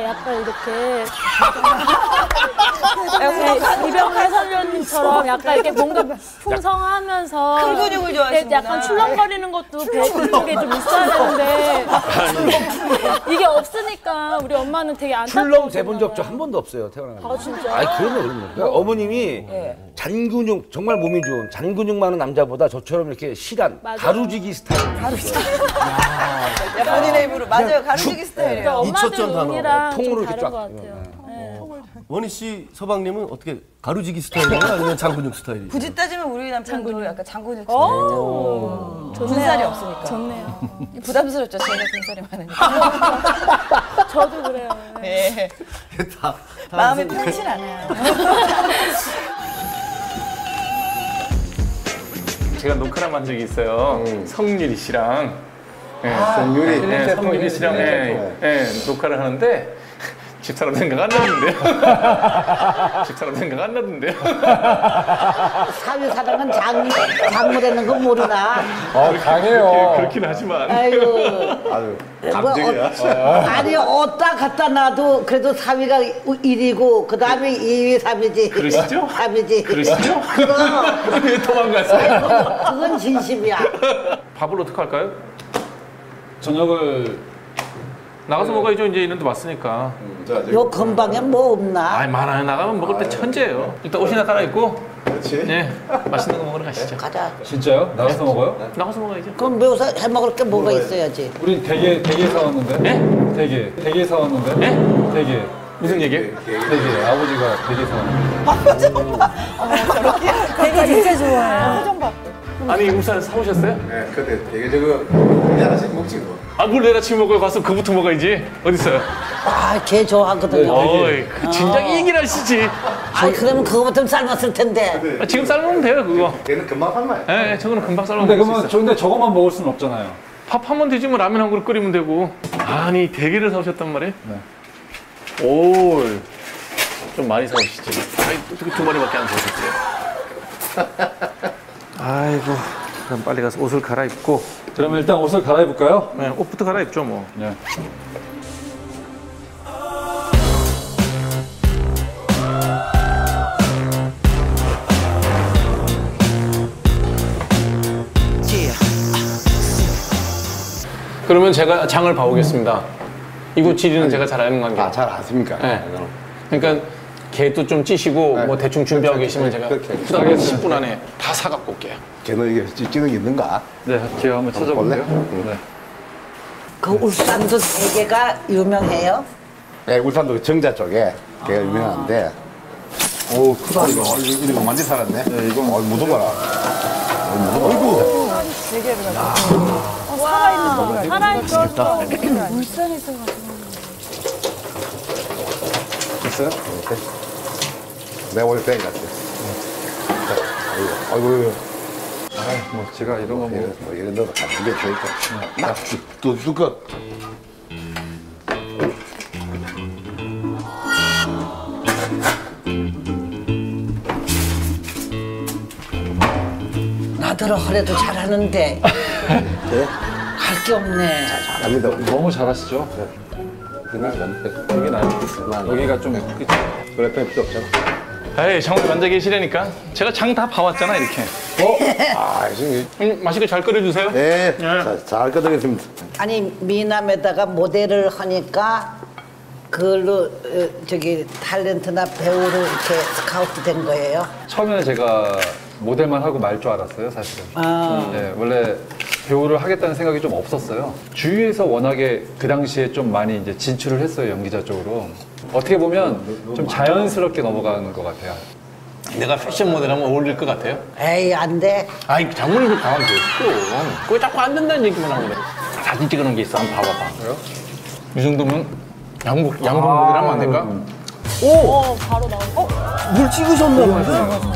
그러니까 약간 이렇게 네, 이병헌 선배님처럼 약간 이렇게 뭔가 풍성하면서 큰 근육을 네, 좋아하시는구나. 약간 출렁거리는 것도 배우는 게좀 있어야 되는데 이게 없으니까 우리 엄마는 되게 안타까워. 출렁 재본 적 저 한 번도 없어요 태어나서. 아 진짜? 아니 그럼요 그럼요. 그러니까 어머님이 잔근육 정말 몸이 좋은 잔근육 많은 남자보다 저처럼 이렇게 실한 맞아. 가루지기 스타일. 본인의 입으로 맞아요. 그러니까 스타일이에요. 엄마들 미쳤던 단어. 운이랑 통으로 좀 이렇게 다른 쫙. 것 같아요. 네. 원희 씨 서방님은 어떻게 가루지기 스타일이에요? 아니면 장근육 스타일이에요? 굳이 따지면 우리 남편도 약간 장군육 스타일이죠. 군살이 없으니까. 좋네요. 부담스럽죠. 제가 군살이 많으니까. 저도 그래요. 네. 다, 다 마음이 편치 않아요. 제가 녹화를 한 적이 있어요. 성유리 씨랑. 예, 성유리. 예, 성유리 씨랑 예, 예, 녹화를 하는데 집사람 생각 안 나는데요. 집사람 생각 안 나는데요. 사위사랑은 장, 장모라는 거 모르나? 아 강해요. 그렇긴 하지만. 아이고. 아유, 뭐, 감정이야. 어, 아니, 어디다 갖다 놔도 그래도 사위가 1위고, 그 다음에 2위, 3위지. 그러시죠? 3위지. 그러시죠? 그럼, 왜 도망갔어요? 그건 진심이야. 밥을 어떻게 할까요? 저녁을 나가서 먹어야죠. 이제 이런 데 왔으니까. 요 근방에 뭐 없나? 아이 많아요. 나가면 먹을 때 천재예요. 일단 옷이나 갈아입고. 그렇지. 예, 맛있는 거 먹으러 가시죠. 가자. 진짜요? 나가서 먹어요? 나가서 먹어야죠. 그럼 매워서 해 먹을 게 뭐가 있어야지. 우리 대게 대게 사왔는데. 예? 대게 대게 사왔는데. 예? 대게 무슨 얘기? 대게 아버지가 대게 사왔는데. 되게 진짜 좋아해요. 아니 울산 사오셨어요? 네, 근데 되게 저거 그냥 하나씩 먹지 뭐. 아, 물 내다 치면 먹어요. 가서 그부터 먹어야지. 어딨어요? 아, 걔 좋아하거든요. 어이, 그 진작 얘기를 하시지. 아, 그러면 그거부터 삶았을 텐데. 아, 지금 삶으면 돼요, 그거. 걔는 금방 삶아요. 예, 예, 저거는 금방 삶으면 근데 먹을 수 그러면. 저 근데 저것만 먹을 수는 없잖아요. 밥 하면 되지 뭐 라면 한 그릇 끓이면 되고. 아니, 대게를 사오셨단 말이에요? 네. 오, 좀 많이 사오시지. 아이, 어떻게 두 마리밖에 안 사오셨어요? 아이고, 그럼 빨리 가서 옷을 갈아입고. 그러면 일단 옷을 갈아입을까요? 네, 옷부터 갈아입죠, 뭐. 네. 그러면 제가 장을 봐오겠습니다. 이곳 지리는 제가 잘 아는 관계. 아, 잘 아십니까? 네. 그러니까 개도 좀 찌시고 네. 뭐 대충 준비하고. 계시면 제가 그렇게 후다닥 10분 안에 다 사갖고 올게요. 걔는 이게 찌는 게 있는가? 네, 제가 한번 찾아볼게요. 볼래? 네. 그 울산도 대게가 유명해요. 네, 울산도 정자 쪽에 걔가 유명한데. 오, 크다, 이거. 어, 이거, 이거 많이 살았네. 네, 이거. 어, 묻어봐라. 어, 어이구. 살아있는 있어 요? 이렇게. 내가 원래 뺀것 같아. 자, 아이고, 아이고, 아이고. 뭐 제가 이런 거 뭐. 이런, 뭐 이런 데도. 나, 두, 두 것. 나더러 허래도 잘하는데. 할 게 없네. 갑니다. 너무 잘하시죠? 여기 나요. 여기가 좀 그치? 그랬더니 필요 없잖아. 에이, 장을 앉아 계시라니까. 제가 장 다 봐왔잖아, 이렇게. 아, 지금. 음, 맛있게 잘 끓여주세요. 예, 자, 잘 끄덕였습니다. 아니 미남에다가 모델을 하니까 그걸로 어, 저기 탤런트나 배우로 이렇게 스카우트 된 거예요. 처음에는 제가 모델만 하고 말 줄 알았어요, 사실은. 네, 원래 배우를 하겠다는 생각이 좀 없었어요. 주위에서 워낙에 그 당시에 좀 많이 이제 진출을 했어요, 연기자 쪽으로. 어떻게 보면 좀 자연스럽게 넘어가는 것 같아요. 내가 패션 모델 하면 어울릴 것 같아요. 에이 안 돼. 아이, 장모님도 가만히 계시고. 그거 자꾸 안 된다는 얘기만 하고 그래. 사진 찍어놓은 게 있어. 한번 봐봐봐. 그래요? 이 정도면 양복, 양복 모델 하면 안 될까? 어, 바로 나오고. 물 찍으셨나 아,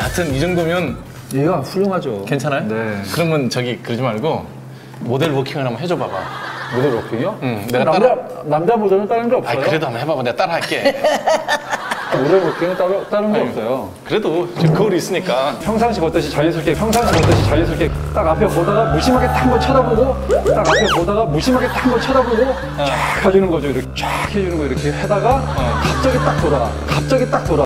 하여튼 이 정도면 얘가 훌륭하죠. 괜찮아요? 네. 그러면 저기 그러지 말고 모델 워킹을 한번 해줘 봐봐. 모델 워킹이요? 응, 내가 남자, 따라. 남자 모델은 다른 게 아, 없어요? 그래도 한번 해봐봐. 내가 따라할게. 볼 때는 따로, 다른 게 없어요. 그래도 지금 거울이 있으니까 평상시 걷듯이 자연스럽게 평상시 걷듯이 자연스럽게 딱 앞에 보다가 무심하게 딱 한번 쳐다보고 딱 앞에 보다가 무심하게 딱 한번 쳐다보고 쫙 해주는 거죠. 이렇게 쫙 해주는 거 이렇게 하다가 갑자기 딱 돌아. 갑자기 딱 돌아.